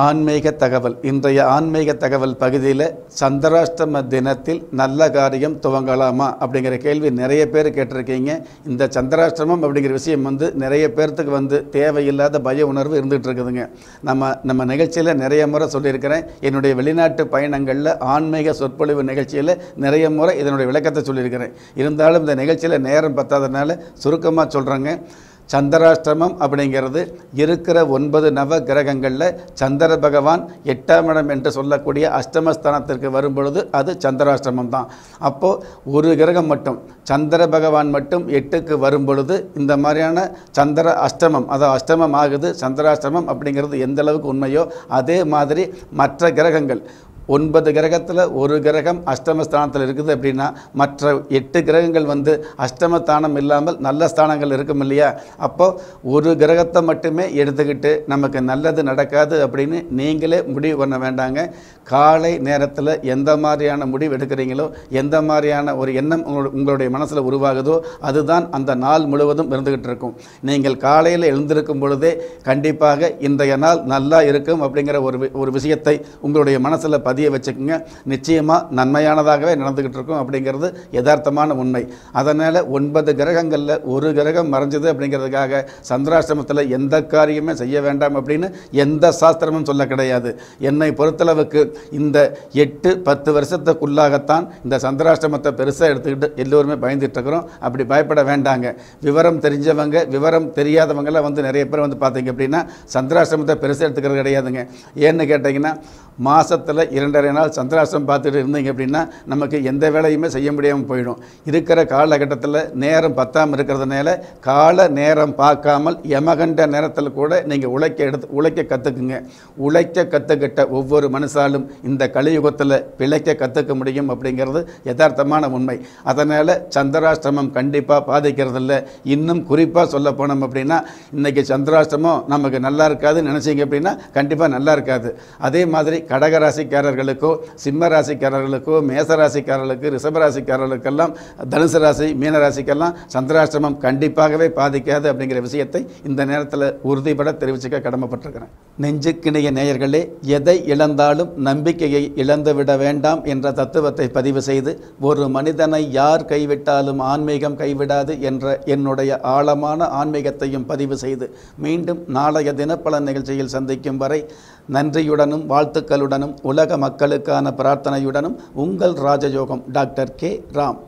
ஆன்மீக தகவல். இன்றைய ஆன்மீக தகவல் பகுதியில் சந்திராஷ்டம தினத்தில் நல்ல காரியம் துவங்கலாமா அப்படிங்கிற கேள்வி நிறைய பேர் கேட்டிருக்கீங்க. இந்த சந்திராஷ்டமம் அப்படிங்கிற விஷயம் வந்து நிறைய பேர்த்துக்கு வந்து தேவையில்லாத பய உணர்வு இருந்துகிட்டு இருக்குதுங்க. நம்ம நம்ம நிகழ்ச்சியில் நிறைய முறை சொல்லியிருக்கிறேன். என்னுடைய வெளிநாட்டு பயணங்களில் ஆன்மீக சொற்பொழிவு நிகழ்ச்சியில் நிறைய முறை இதனுடைய விளக்கத்தை சொல்லியிருக்கிறேன். இருந்தாலும் இந்த நிகழ்ச்சியில் நேரம் பத்தாதனால சுருக்கமாக சொல்கிறேங்க சந்திராஷ்டிரமம் அப்படிங்கிறது இருக்கிற ஒன்பது நவ கிரகங்களில் சந்திர பகவான் எட்டாம் இடம் என்று சொல்லக்கூடிய அஷ்டமஸ்தானத்திற்கு வரும்பொழுது அது சந்திராஷ்டிரமம் தான். அப்போது ஒரு கிரகம் மட்டும் சந்திர பகவான் மட்டும் எட்டுக்கு வரும்பொழுது இந்த மாதிரியான சந்திர அஷ்டமம் அதாவது அஷ்டமம் ஆகுது சந்திராஷ்டிரமம் அப்படிங்கிறது எந்த அளவுக்கு உண்மையோ அதே மாதிரி மற்ற கிரகங்கள் ஒன்பது கிரகத்தில் ஒரு கிரகம் அஷ்டமஸ்தானத்தில் இருக்குது அப்படின்னா மற்ற எட்டு கிரகங்கள் வந்து அஷ்டமஸ்தானம் இல்லாமல் நல்ல ஸ்தானங்கள் இருக்கும் இல்லையா? அப்போ ஒரு கிரகத்தை மட்டுமே எடுத்துக்கிட்டு நமக்கு நல்லது நடக்காது அப்படின்னு நீங்களே முடிவு பண்ண வேண்டாங்க. காலை நேரத்தில் எந்த மாதிரியான முடிவு எடுக்கிறீங்களோ எந்த மாதிரியான ஒரு எண்ணம் உங்களோட- உங்களுடைய மனசில் உருவாகுதோ அதுதான் அந்த நாள் முழுவதும் இருந்துக்கிட்டு இருக்கும். நீங்கள் காலையில் எழுந்திருக்கும் பொழுதே கண்டிப்பாக இன்றைய நாள் நல்லா இருக்கும் அப்படிங்கிற ஒரு வி- ஒரு விஷயத்தை உங்களுடைய மனசில் பதிய வச்சுக்கோங்க. நிச்சயமாக நன்மையானதாகவே நடந்துக்கிட்டு இருக்கும் அப்படிங்கிறது யதார்த்தமான உண்மை. அதனால் ஒன்பது கிரகங்களில் ஒரு கிரகம் மறைஞ்சது அப்படிங்கிறதுக்காக சந்திராஷ்டமத்தில் எந்த காரியமே செய்ய வேண்டாம் அப்படின்னு எந்த சாஸ்திரமும் சொல்ல கிடையாது. என்னை பொறுத்தளவுக்கு இந்த எட்டு பத்து வருஷத்துக்குள்ளாகத்தான் இந்த சந்திராஷ்டமத்தை பெருசாக எடுத்துக்கிட்டு எல்லோருமே பயந்துட்டு இருக்கிறோம். அப்படி பயப்பட வேண்டாங்க. விவரம் தெரிஞ்சவங்க விவரம் தெரியாதவங்கெல்லாம் வந்து நிறைய பேர் வந்து பார்த்தீங்க அப்படின்னா சந்திராஷ்டமத்தை பெருசாக எடுத்துக்கிறது கிடையாதுங்க. ஏன்னு கேட்டிங்கன்னா மாதத்தில் இரண்டரை நாள் சந்திராஷ்டிரம் பார்த்துட்டு இருந்தீங்க அப்படின்னா நமக்கு எந்த வேலையுமே செய்ய முடியாமல் போயிடும். இருக்கிற காலகட்டத்தில் நேரம் பத்தாமல் இருக்கிறதுனால கால நேரம் பார்க்காமல் யமகண்ட நேரத்தில் கூட நீங்கள் உழைக்க எடுத்து உழைக்க கற்றுக்குங்க உழைக்க கற்றுக்கிட்ட ஒவ்வொரு மனுஷாலும் இந்த கலியுகத்தில் பிழைக்க கற்றுக்க முடியும் அப்படிங்கிறது யதார்த்தமான உண்மை. அதனால் சந்திராஷ்டிரமம் கண்டிப்பாக பாதிக்கிறதில்ல. இன்னும் குறிப்பாக சொல்ல போனோம் அப்படின்னா இன்றைக்கி சந்திராஷ்டிரமம் நமக்கு நல்லா இருக்காதுன்னு நினச்சிங்க அப்படின்னா கண்டிப்பாக நல்லா இருக்காது. அதே மாதிரி கடக ராசிக்காரர்களுக்கோ சிம்ம ராசிக்காரர்களுக்கோ மேச ராசிக்காரர்களுக்கு தனுசு ராசி மீனராசிக்கெல்லாம் சந்திராஷ்டிரமம் கண்டிப்பாகவே பாதிக்காது அப்படிங்கிற விஷயத்தை இந்த நேரத்தில் உறுதிபட தெரிவிச்சுக்க கடமைப்பட்டிருக்கிறேன். நெஞ்சுக்கிணைய நேயர்களே எதை இழந்தாலும் நம்பிக்கையை இழந்துவிட வேண்டாம் என்ற தத்துவத்தை பதிவு செய்து ஒரு மனிதனை யார் கைவிட்டாலும் ஆன்மீகம் கைவிடாது என்ற என்னுடைய ஆழமான ஆன்மீகத்தையும் பதிவு செய்து மீண்டும் நாளைய தினப்பல நிகழ்ச்சியில் சந்திக்கும் வரை நன்றியுடனும் வாழ்த்துக்களுடனும் உலக மக்களுக்கான பிரார்த்தனையுடனும் உங்கள் ராஜயோகம். Doctor K. ராம்.